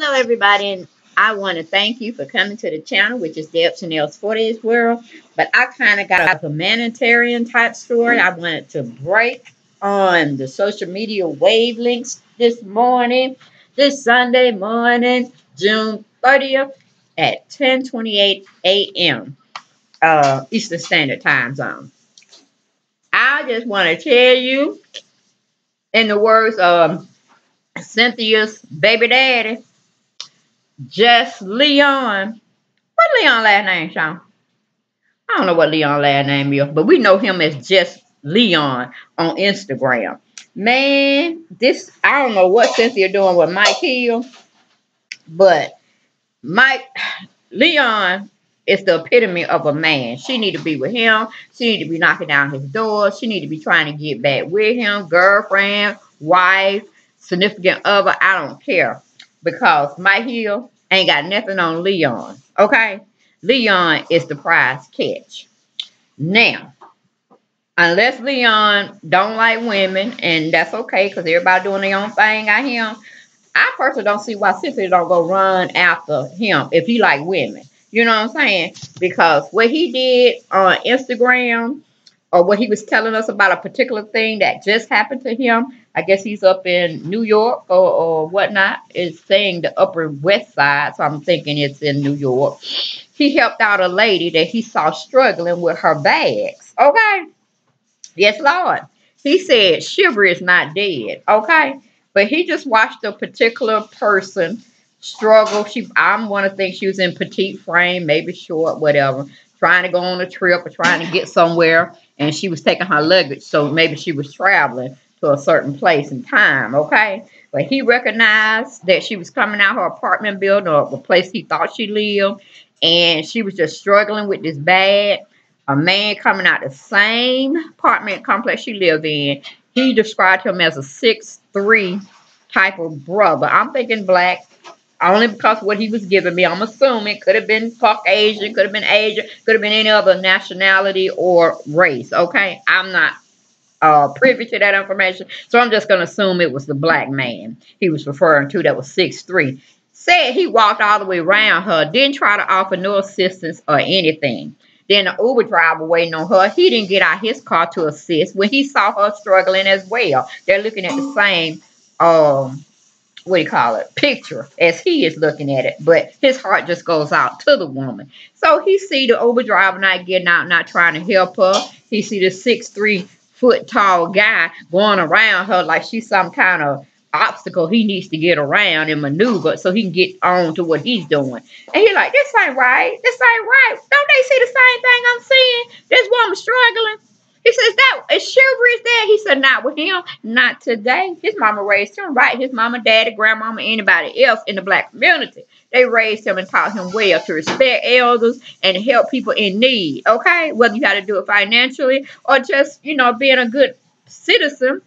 Hello, everybody, and I want to thank you for coming to the channel, which is Deb Shanel's 40s World. But I kind of got a humanitarian type story. I wanted to break on the social media wavelengths this morning, this Sunday morning, June 30th at 10:28 a.m. Uh, Eastern Standard Time Zone. I just want to tell you, in the words of Cynthia's baby daddy, just Leon. What Leon last name, Sean? I don't know what Leon last name is, but we know him as just Leon on Instagram. Man, this I don't know what Cynthia doing with Mike Hill, but Mike Leon is the epitome of a man. She need to be with him. She need to be knocking down his door. She need to be trying to get back with him, girlfriend, wife, significant other. I don't care because Mike Hill ain't got nothing on Leon. Okay? Leon is the prize catch. Now, unless Leon don't like women, and that's okay because everybody doing their own thing out him, I personally don't see why Cynthia don't go run after him if he like women. You know what I'm saying? Because what he did on Instagram or what he was telling us about a particular thing that just happened to him. I guess he's up in New York or, or whatnot, is saying the Upper West Side. So I'm thinking it's in New York. He helped out a lady that he saw struggling with her bags. Okay. Yes, Lord. He said Shiver is not dead. Okay. But he just watched a particular person struggle. She I'm gonna think she was in petite frame, maybe short, whatever, trying to go on a trip or trying to get somewhere and she was taking her luggage, so maybe she was traveling to a certain place and time, okay? But he recognized that she was coming out her apartment building or the place he thought she lived, and she was just struggling with this bag. A man coming out the same apartment complex she lived in, he described him as a six three type of brother. I'm thinking black, only because what he was giving me. I'm assuming could have been Caucasian, could have been Asian, could have been any other nationality or race. Okay, I'm not uh, privy to that information, so I'm just going to assume it was the black man he was referring to that was six three. Said he walked all the way around her, didn't try to offer no assistance or anything. Then the Uber driver waiting on her, he didn't get out his car to assist when he saw her struggling as well. They're looking at the same um what do you call it, picture as he is looking at it. But his heart just goes out to the woman. So he see the Uber driver not getting out, not trying to help her. He see the six three foot tall guy going around her like she's some kind of obstacle he needs to get around and maneuver so he can get on to what he's doing. And he like, this ain't right. This ain't right. Don't they see the same thing I'm seeing? This woman struggling. He says, that is Shelby there? He said, not with him, not today. His mama raised him right. His mama, daddy, grandmama, anybody else in the black community. They raised him and taught him well to respect elders and help people in need. Okay? Whether you got to do it financially or just, you know, being a good citizen,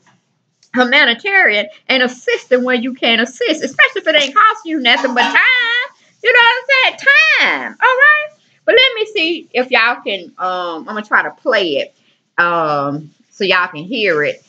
humanitarian, and assisting where you can assist, especially if it ain't cost you nothing but time. You know what I'm saying? Time. All right? But let me see if y'all can, um, I'm to try to play it um, so y'all can hear it.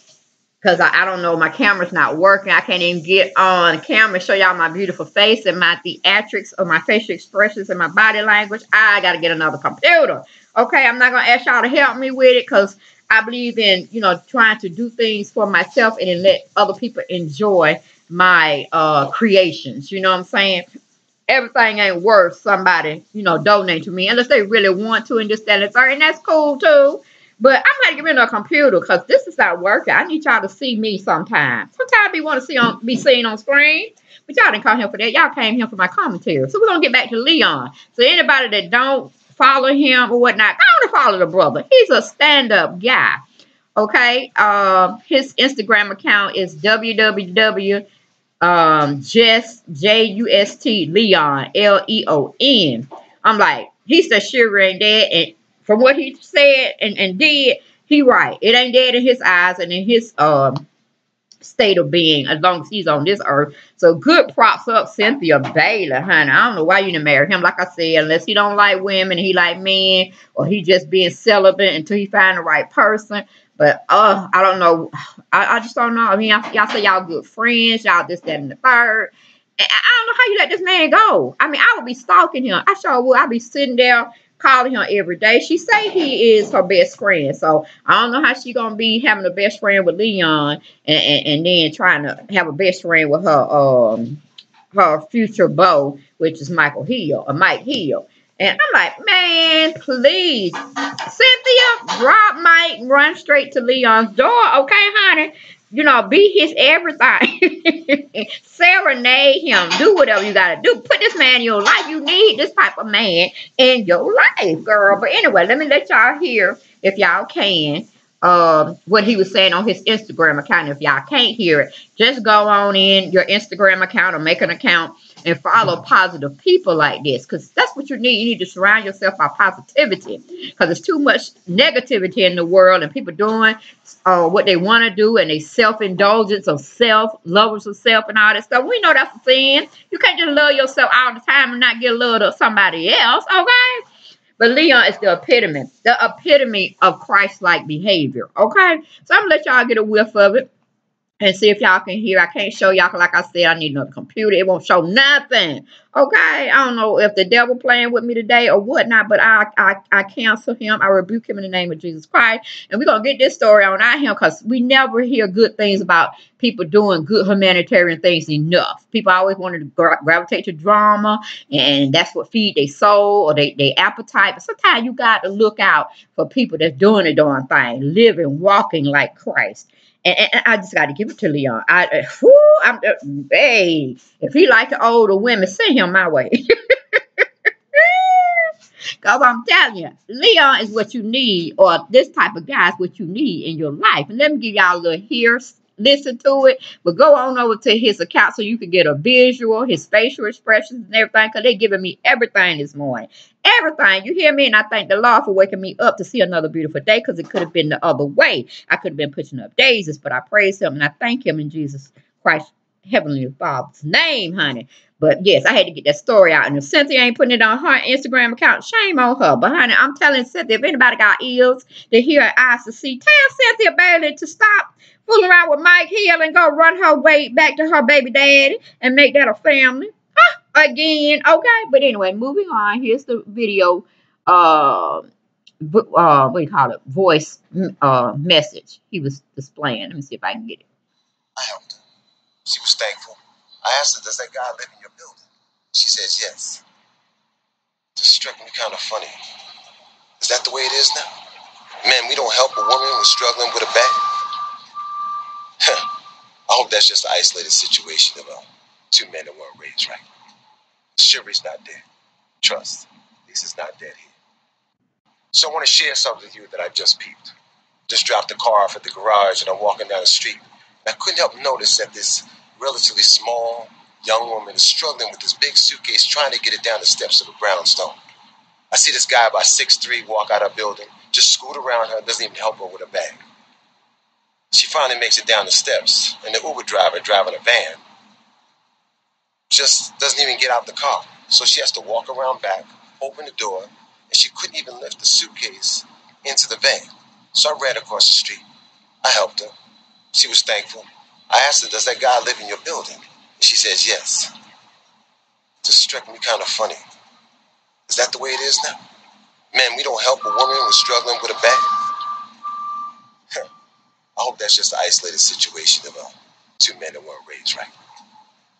Because I, I, don't know, my camera's not working. I can't even get on camera show y'all my beautiful face and my theatrics or my facial expressions and my body language. I got to get another computer. Okay, I'm not going to ask y'all to help me with it because I believe in, you know, trying to do things for myself and then let other people enjoy my uh, creations. You know what I'm saying? Everything ain't worth somebody, you know, donating to me unless they really want to and just that, and that's cool too. But I'm to get rid of a computer because this is not working. I need y'all to see me sometime. Sometimes we want to see on be seen on screen. But y'all didn't come here for that. Y'all came here for my commentary. So we're to get back to Leon. So anybody that don't follow him or whatnot, I want to follow the brother. He's a stand-up guy. Okay. Uh, his Instagram account is www um just J U S T Leon L E O N. I'm like, he's the sugar and dad, and from what he said and, and did, he right. It ain't dead in his eyes and in his um state of being as long as he's on this earth. So good props up Cynthia Bailey, honey. I don't know why you didn't marry him, like I said, unless he don't like women he like men, or he just being celibate until he find the right person. But uh, I don't know. I, I just don't know. I mean, y'all say y'all good friends, y'all this, that, and the third. I don't know how you let this man go. I mean, I would be stalking him. I sure would. I'd be sitting there calling him every day. She say he is her best friend. So I don't know how she gonna be having a best friend with Leon and, and, and then trying to have a best friend with her um her future beau, which is Michael Hill or Mike Hill. And I'm like, man, please, Cynthia, drop Mike, run straight to Leon's door, okay, honey? You know, be his everything. Serenade him. Do whatever you gotta do. Put this man in your life. You need this type of man in your life, girl. But anyway, let me let y'all hear, if y'all can, um, what he was saying on his Instagram account. If y'all can't hear it, just go on in your Instagram account or make an account and follow positive people like this because that's what you need. You need to surround yourself by positivity because there's too much negativity in the world and people doing uh, what they want to do and they self-indulgence of self, lovers of self and all that stuff. We know that's a sin. You can't just love yourself all the time and not get love of somebody else, okay? But Leon is the epitome, the epitome of Christ-like behavior. Okay, so I'm gonna let y'all get a whiff of it and see if y'all can hear. I can't show y'all, like I said, I need another computer. It won't show nothing. Okay, I don't know if the devil playing with me today or whatnot, but I I, I cancel him. I rebuke him in the name of Jesus Christ. And we're going to get this story on out here because we never hear good things about people doing good humanitarian things enough. People always wanted to gra gravitate to drama, and that's what feed their soul or they, their appetite. But sometimes you got to look out for people that's doing a darn thing, living, walking like Christ. And, and, I just got to give it to Leon. I, uh, whoo, I'm, uh, hey, if he like the older women, send him my way. Because I'm telling you, Leon is what you need, or this type of guy is what you need in your life. And let me give y'all a little here listen to it, but go on over to his account so you can get a visual, his facial expressions and everything, because they're giving me everything this morning. Everything. You hear me? And I thank the Lord for waking me up to see another beautiful day because it could have been the other way. I could have been pushing up daisies, but I praise him and I thank him in Jesus Christ, Heavenly Father's name, honey. But yes, I had to get that story out. And if Cynthia ain't putting it on her Instagram account, shame on her. But honey, I'm telling Cynthia, if anybody got ears to hear, eyes to see, tell Cynthia Bailey to stop fooling around with Mike Hill and go run her way back to her baby daddy and make that a family. Huh? Again. Okay. But anyway, moving on. Here's the video. Uh, uh, what do you call it? Voice uh, message he was displaying. Let me see if I can get it. She was thankful. I asked her, does that guy live in your building? She says, yes. Just struck me kind of funny. Is that the way it is now? Man, we don't help a woman who's struggling with a back. I hope that's just an isolated situation of uh, two men that weren't raised right. Chivalry's not dead. Trust. This is not dead here. So I want to share something with you that I just peeped. Just dropped the car off at the garage and I'm walking down the street. I couldn't help notice that this relatively small young woman is struggling with this big suitcase trying to get it down the steps of a brownstone. I see this guy about six three walk out of building, just scoot around her, doesn't even help her with a bag. She finally makes it down the steps, and the Uber driver driving a van just doesn't even get out the car. So she has to walk around back, open the door, and she couldn't even lift the suitcase into the van. So I ran across the street. I helped her. She was thankful. I asked her, Does that guy live in your building? And she says, Yes. It just struck me kind of funny. Is that the way it is now? Man, we don't help a woman who's struggling with a back. I hope that's just an isolated situation of uh, two men that weren't raised right.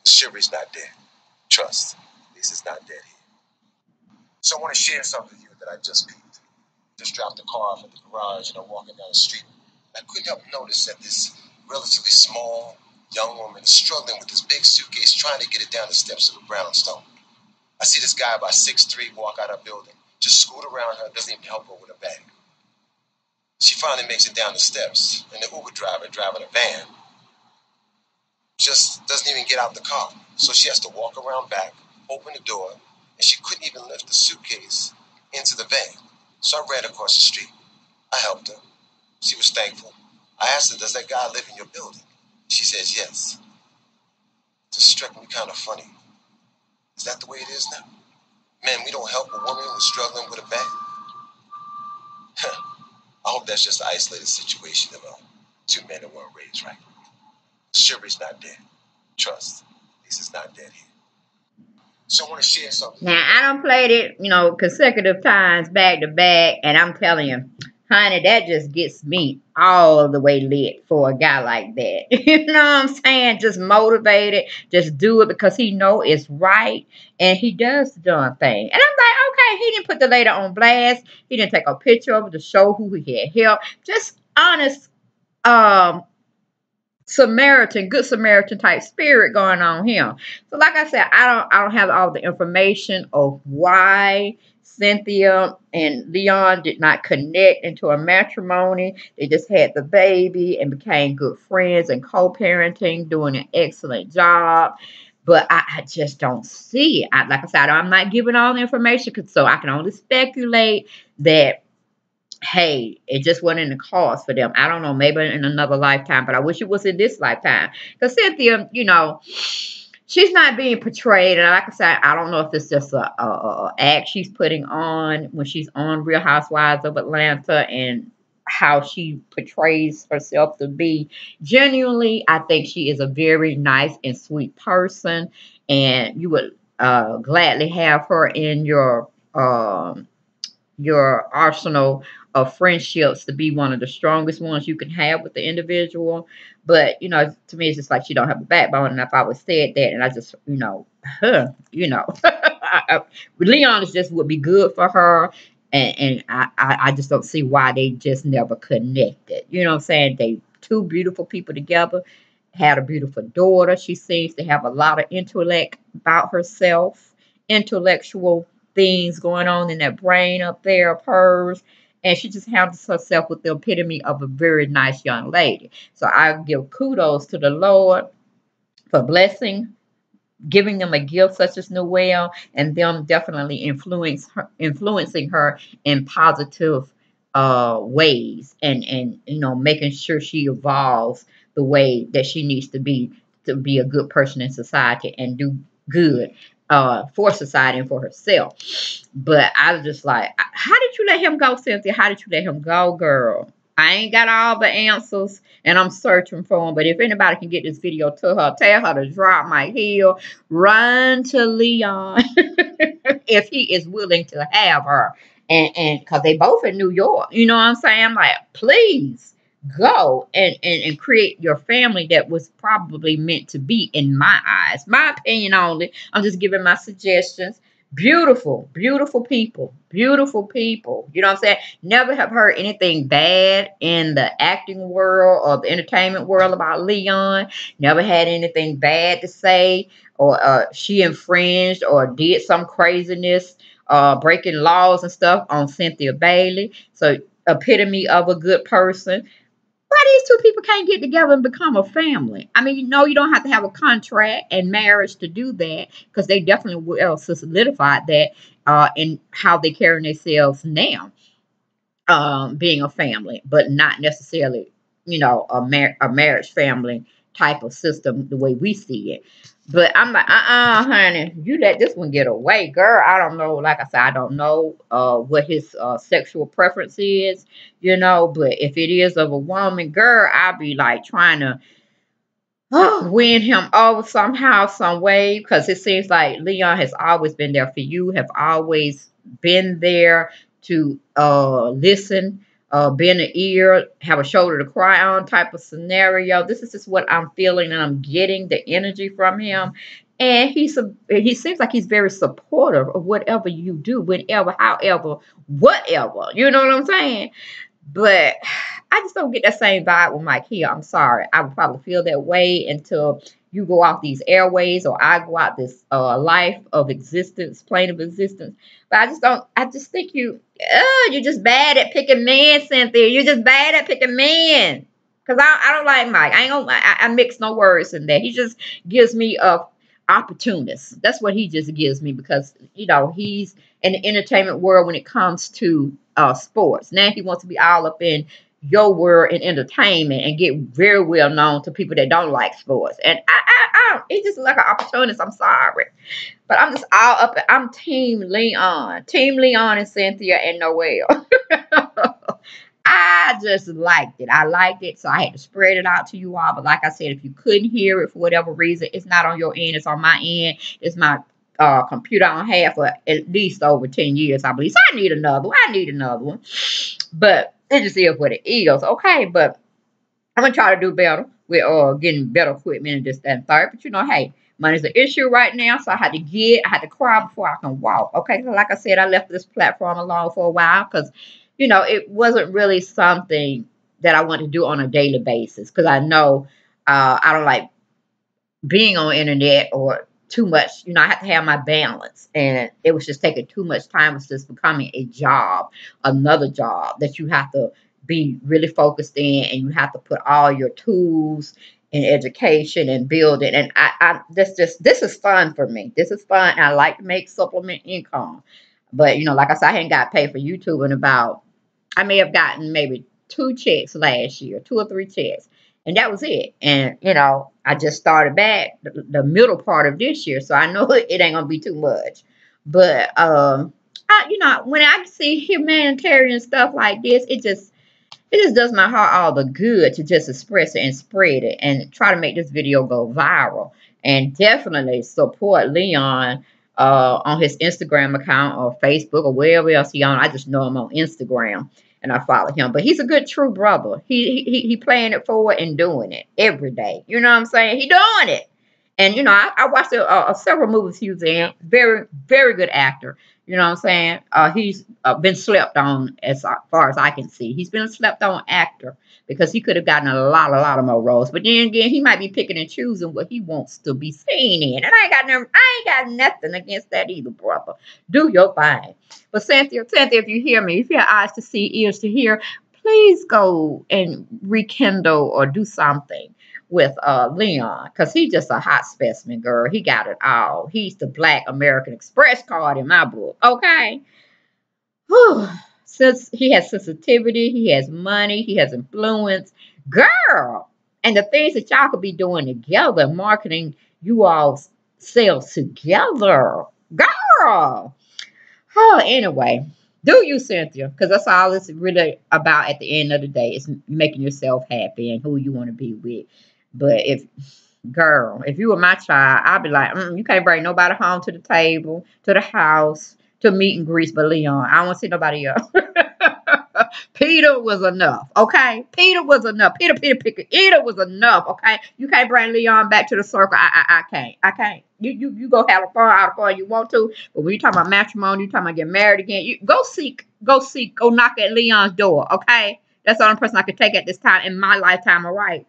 Chivalry's not dead. Trust. This is not dead here. So I want to share something with you that I just peeped. Just dropped the car off at the garage and I'm walking down the street. I couldn't help notice that this relatively small young woman is struggling with this big suitcase trying to get it down the steps of a brownstone. I see this guy about six three walk out of building, just scoot around her, doesn't even help her with a bag. She finally makes it down the steps, and the Uber driver driving a van just doesn't even get out the car. So she has to walk around back, open the door, and she couldn't even lift the suitcase into the van. So I ran across the street. I helped her. She was thankful. I asked her, Does that guy live in your building? She says, Yes. It just struck me kind of funny. Is that the way it is now? Man, we don't help a woman who's struggling with a back. I hope that's just an isolated situation of uh, two men that weren't raised right. Chivalry's not dead. Trust. This is not dead here. So I want to share something. Now I don't played it, you know, consecutive times back to back, and I'm telling you, honey, that just gets me all the way lit for a guy like that. you know what I'm saying? Just motivated, just do it because he know it's right, and he does the darn thing. And I'm like, okay, he didn't put the lady on blast. He didn't take a picture of it to show who he had helped. Just honest, um, Samaritan, good Samaritan type spirit going on here. So, like I said, I don't, I don't have all the information of why Cynthia and Leon did not connect into a matrimony. They just had the baby and became good friends and co-parenting, doing an excellent job. But I, I just don't see it. I, like I said, I'm not giving all the information, so I can only speculate that hey, it just wasn't in the cause for them. I don't know, maybe in another lifetime, but I wish it was in this lifetime. Because Cynthia, you know, she's not being portrayed. And like I said, I don't know if it's just a, a, a act she's putting on when she's on Real Housewives of Atlanta and how she portrays herself to be. Genuinely, I think she is a very nice and sweet person, and you would uh, gladly have her in your um, your arsenal of friendships to be one of the strongest ones you can have with the individual. But, you know, to me, it's just like she don't have a backbone. And if I would said that, and I just, you know, huh, you know, Leon is just would be good for her. And, and I, I just don't see why they just never connected. You know what I'm saying? They two beautiful people together, had a beautiful daughter. She seems to have a lot of intellect about herself, intellectual things going on in that brain up there of hers and she just handles herself with the epitome of a very nice young lady. So I give kudos to the Lord for blessing, giving them a gift such as Noelle, and them definitely influence her, influencing her in positive uh, ways, and and you know making sure she evolves the way that she needs to be to be a good person in society and do good uh, for society and for herself. But I was just like, how did you let him go, Cynthia? How did you let him go, girl? I ain't got all the answers and I'm searching for them. But if anybody can get this video to her, tell her to drop Mike Hill, run to Leon if he is willing to have her. And and because they both in New York, you know what I'm saying? Like, please go and, and, and create your family that was probably meant to be in my eyes. My opinion only. I'm just giving my suggestions. Beautiful, beautiful people, beautiful people. You know what I'm saying? Never have heard anything bad in the acting world or the entertainment world about Leon. Never had anything bad to say or uh, she infringed or did some craziness, uh, breaking laws and stuff on Cynthia Bailey. So epitome of a good person these two people can't get together and become a family? I mean, you know, you don't have to have a contract and marriage to do that because they definitely will solidify that uh, in how they carry themselves now, um, being a family, but not necessarily, you know, a, mar- a marriage family type of system the way we see it. But I'm like, uh-uh, honey, you let this one get away, girl. I don't know. Like I said, I don't know uh, what his uh, sexual preference is, you know. But if it is of a woman, girl, I'll be like trying to oh, win him over somehow, some way, because it seems like Leon has always been there for you, have always been there to uh, listen uh, bend an ear, have a shoulder to cry on type of scenario. This is just what I'm feeling and I'm getting the energy from him. And he's a, he seems like he's very supportive of whatever you do, whenever, however, whatever. You know what I'm saying? But I just don't get that same vibe with Mike here. I'm sorry. I would probably feel that way until you go out these airways or I go out this uh, life of existence, plane of existence. But I just don't, I just think you, oh, you're just bad at picking men, Cynthia. You're just bad at picking men. Because I, I don't like Mike. I ain't gonna, I, I mix no words in there. He just gives me a opportunist. That's what he just gives me because, you know, he's in the entertainment world when it comes to uh, sports. Now he wants to be all up in your world in entertainment and get very well known to people that don't like sports. And I, I, I it's just like an opportunist. I'm sorry, but I'm just all up. I'm Team Leon, Team Leon and Cynthia and Noelle. I I just liked it. I liked it, so I had to spread it out to you all. But like I said, if you couldn't hear it for whatever reason, it's not on your end, it's on my end. It's my uh, computer on half for at least over 10 years, I believe. So I need another one. I need another one. But it just is what it is. Okay, but I'm gonna try to do better with uh getting better equipment and this, that, and third. But you know, hey, money's an issue right now, so I had to get, I had to cry before I can walk. Okay, like I said, I left this platform alone for a while because, you know, it wasn't really something that I want to do on a daily basis because I know uh, I don't like being on internet or too much. You know, I have to have my balance, and it was just taking too much time. It's just becoming a job, another job that you have to be really focused in, and you have to put all your tools and education and building. And I, I this just this is fun for me. This is fun. I like to make supplement income, but you know, like I said, I hadn't got paid for YouTube in about. I may have gotten maybe two checks last year, two or three checks and that was it. And you know, I just started back the, the middle part of this year, so I know it ain't gonna be too much. But um, I, you know, when I see humanitarian stuff like this, it just it just does my heart all the good to just express it and spread it and try to make this video go viral. And definitely support Leon uh, on his Instagram account or Facebook or wherever else he on. I just know him on Instagram and I follow him. But he's a good true brother. He he he playing it forward and doing it every day. You know what I'm saying? He doing it. And you know, I, I watched a, a, several movies he was in. Very very good actor. You know what I'm saying? Uh, he's uh, been slept on as far as I can see. He's been a slept on actor because he could have gotten a lot, a lot of more roles. But then again, he might be picking and choosing what he wants to be seen in. And I ain't got no, I ain't got nothing against that either, brother. Do your thing. But Cynthia, Cynthia, if you hear me, if you have eyes to see, ears to hear, please go and rekindle or do something with uh, Leon because he's just a hot specimen, girl. He got it all. He's the Black American Express card in my book. Okay. Whew. Since he has sensitivity, he has money, he has influence. Girl. And the things that y'all could be doing together, marketing you all sales together. Girl. Oh, anyway do you, Cynthia? Because that's all it's really about at the end of the day. Is making yourself happy and who you want to be with. But if, girl, if you were my child, I'd be like, mm, you can't bring nobody home to the table, to the house, to meet and greet but Leon. I don't see nobody else. Peter was enough, okay? Peter was enough. Peter, Peter, Peter, Peter was enough, okay? You can't bring Leon back to the circle. I, I, I can't. I can't. You, you, you go have a fun out of fun you want to, but when you talking about matrimony, you talking about getting married again, you go seek, go seek, go knock at Leon's door, okay? That's the only person I could take at this time in my lifetime, all right?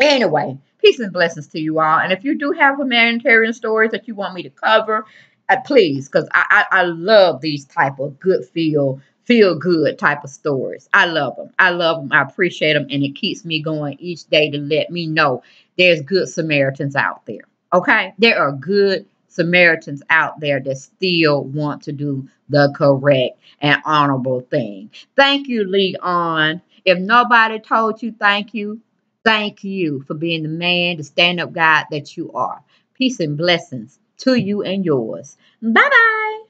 Anyway, peace and blessings to you all. And if you do have humanitarian stories that you want me to cover, uh, please, because I, I, I love these type of good feel feel good type of stories. I love them. I love them. I appreciate them, and it keeps me going each day to let me know there's good Samaritans out there. Okay, there are good Samaritans out there that still want to do the correct and honorable thing. Thank you, Leon. If nobody told you thank you, Thank you for being the man, the stand up guy that you are. Peace and blessings to you and yours. Bye bye.